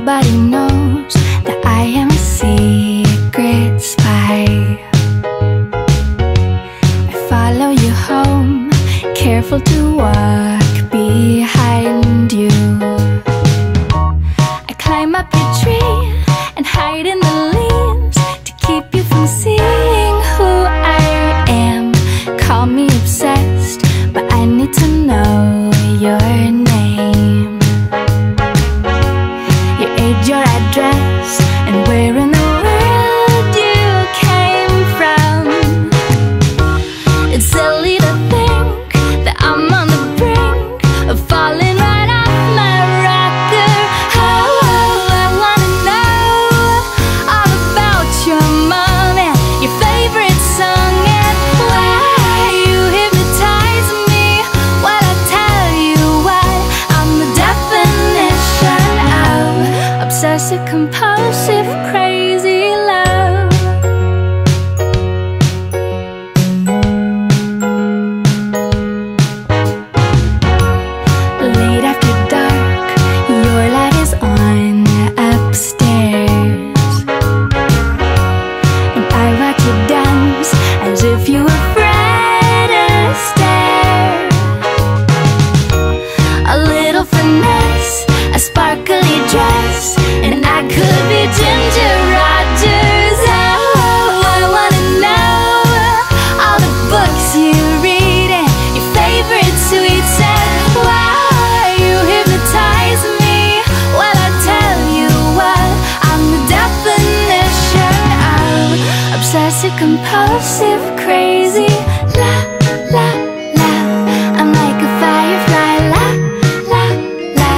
Nobody knows that I am a secret spy. I follow you home, careful to walk behind you. I climb up your tree compulsive crazy obsessive compulsive crazy. La la la. I'm like a firefly. La la la.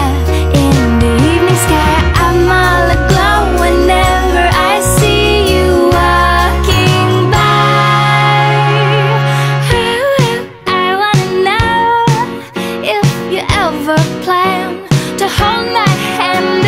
In the evening sky I'm all aglow whenever I see you walking by. I wanna know if you ever plan to hold my hand.